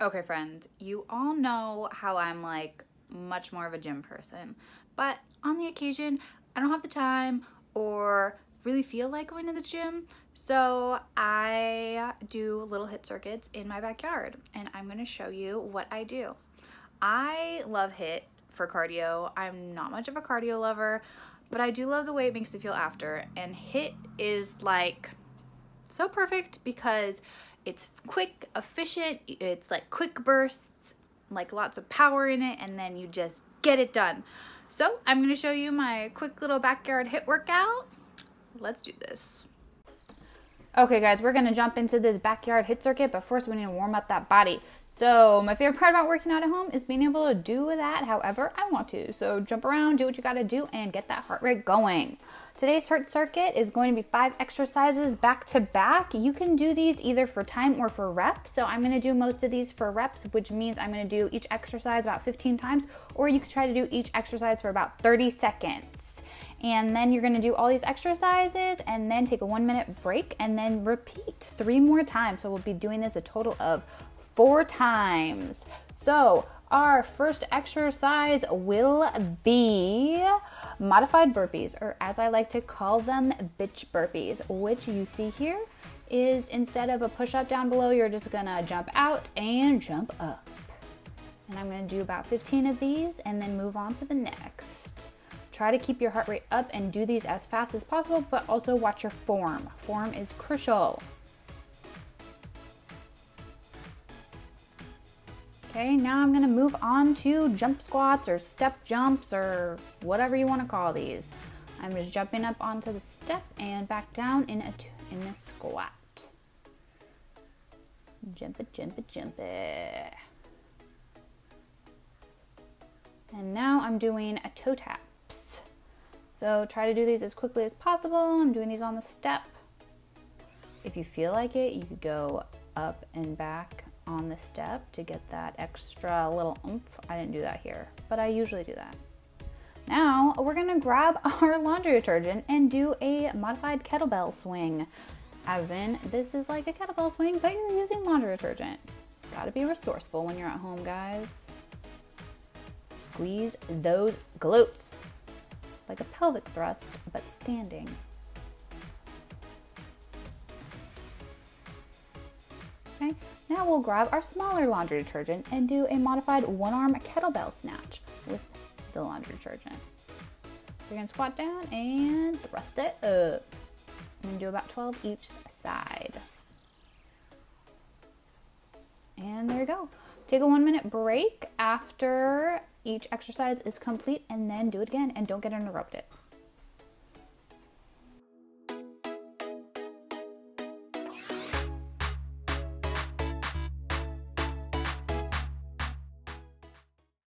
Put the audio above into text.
Okay, friends, you all know how I'm like much more of a gym person, but on the occasion, I don't have the time or really feel like going to the gym. So I do little HIIT circuits in my backyard and I'm gonna show you what I do. I love HIIT for cardio. I'm not much of a cardio lover, but I do love the way it makes me feel after. And HIIT is like so perfect because it's quick, efficient, it's like quick bursts, like lots of power in it, and then you just get it done. So I'm gonna show you my quick little backyard HIIT workout. Let's do this. Okay guys, we're gonna jump into this backyard HIIT circuit, but first we need to warm up that body. So my favorite part about working out at home is being able to do that however I want to. So jump around, do what you gotta do, and get that heart rate going. Today's HIIT circuit is going to be five exercises back to back. You can do these either for time or for reps. So I'm gonna do most of these for reps, which means I'm gonna do each exercise about 15 times, or you could try to do each exercise for about 30 seconds. And then you're gonna do all these exercises and then take a one minute break and then repeat three more times. So we'll be doing this a total of four times. So our first exercise will be modified burpees, or as I like to call them, bitch burpees, which you see here is instead of a push up down below, you're just gonna jump out and jump up. And I'm gonna do about 15 of these and then move on to the next. Try to keep your heart rate up and do these as fast as possible, but also watch your form. Form is crucial. Okay, now I'm gonna move on to jump squats or step jumps or whatever you wanna call these. I'm just jumping up onto the step and back down in a, in a squat. Jump it, jump it, jump it. And now I'm doing a toe taps. So try to do these as quickly as possible. I'm doing these on the step. If you feel like it, you could go up and back on the step to get that extra little oomph. I didn't do that here, but I usually do that. Now we're gonna grab our laundry detergent and do a modified kettlebell swing. As in, this is like a kettlebell swing, but you're using laundry detergent. Gotta be resourceful when you're at home, guys. Squeeze those glutes. Like a pelvic thrust, but standing. Okay, now we'll grab our smaller laundry detergent and do a modified one arm kettlebell snatch with the laundry detergent. So you're gonna squat down and thrust it up. I'm gonna do about 12 each side. And there you go. Take a one minute break after each exercise is complete and then do it again and don't get interrupted.